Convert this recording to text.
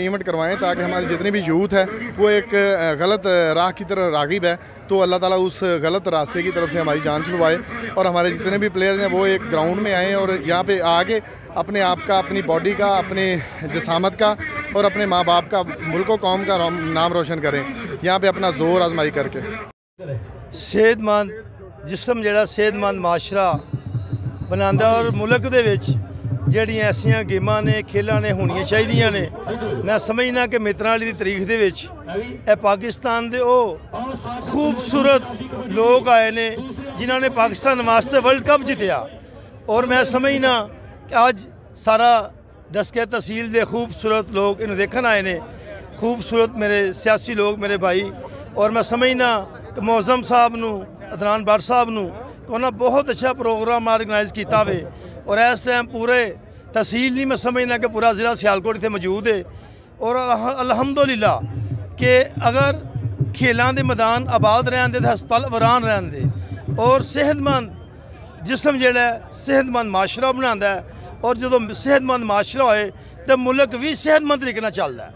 Event करवाएँ ताकि हमारे जितने भी यूथ है, वो एक गलत राह की तरफ़ रागिब है। तो अल्लाह ताला उस गलत रास्ते की तरफ़ से हमारी जान छुलवाए और हमारे जितने भी प्लेयर्स हैं, वो एक ग्राउंड में आएँ और यहाँ पर आके अपने आप का, अपनी बॉडी का, अपने जसामत का और अपने माँ बाप का, मुल्क कौम का नाम रोशन करें। यहाँ पर अपना ज़ोर आजमाई करके। सेहतमंद, जिसम जरा सेहतमंद माशरा बनाता और मुल्क के ਜਿਹੜੀਆਂ ਐਸੀਆਂ ਗੇਮਾਂ ਨੇ ਖੇਲਾਂ ਨੇ ਹੋਣੀਆਂ ਚਾਹੀਦੀਆਂ ਨੇ। ਮੈਂ ਸਮਝਣਾ ਕਿ ਮਿੱਤਰਾਂ ਵਾਲੀ ਦੀ ਤਾਰੀਖ ਦੇ ਵਿੱਚ ਇਹ ਪਾਕਿਸਤਾਨ ਦੇ ਉਹ ਖੂਬਸੂਰਤ ਲੋਕ ਆਏ ਨੇ, ਜਿਨ੍ਹਾਂ ਨੇ ਪਾਕਿਸਤਾਨ ਵਾਸਤੇ ਵਰਲਡ ਕੱਪ ਜਿੱਤਿਆ। ਔਰ ਮੈਂ ਸਮਝਣਾ ਕਿ ਅੱਜ ਸਾਰਾ ਦਸਕੇ ਤਹਿਸੀਲ ਦੇ ਖੂਬਸੂਰਤ ਲੋਕ ਇਹਨੂੰ ਦੇਖਣ ਆਏ ਨੇ। ਖੂਬਸੂਰਤ ਮੇਰੇ ਸਿਆਸੀ ਲੋਕ, ਮੇਰੇ ਭਾਈ। ਔਰ ਮੈਂ ਸਮਝਣਾ ਕਿ ਮੌਜ਼ਮ ਸਾਹਿਬ ਨੂੰ, ਅਦਨਾਨ ਭੱਟ ਸਾਹਿਬ ਨੂੰ ਕਿ ਉਹਨਾਂ ਬਹੁਤ ਅੱਛਾ ਪ੍ਰੋਗਰਾਮ ਆਰਗੇਨਾਈਜ਼ ਕੀਤਾ ਵੇ ਔਰ ਇਸ ਟਾਈਮ ਪੂਰੇ ਤਹਿਸੀਲ ਨਹੀਂ ਮੈਂ ਸਮਝਣਾ ਕਿ ਪੂਰਾ ਜ਼ਿਲ੍ਹਾ ਸਿਆਲਕੋਟ ਇੱਥੇ ਮੌਜੂਦ ਹੈ ਔਰ ਅਲਹ- ਅਲਹਮਦੁਲਿਲਾ ਕਿ ਅਗਰ ਖੇਲਾਂ ਦੇ ਮੈਦਾਨ ਆਬਾਦ ਰਹਿੰਦੇ ਤੇ ਹਸਪਤਾਲ ਵਰਾਨ ਰਹਿੰਦੇ ਔਰ ਸਿਹਤਮੰਦ ਜਿਸਮ ਜਿਹੜਾ ਹੈ, ਸਿਹਤਮੰਦ ਮਾਸ਼ਰਾ ਬਣਾਉਂਦਾ ਔਰ ਜਦੋਂ ਸਿਹਤਮੰਦ ਮਾਸ਼ਰਾ ਹੋਏ ਤੇ ਮੁਲਕ ਵੀ ਸਿਹਤਮੰਦ ਤਰੀਕੇ ਨਾਲ ਚੱਲਦਾ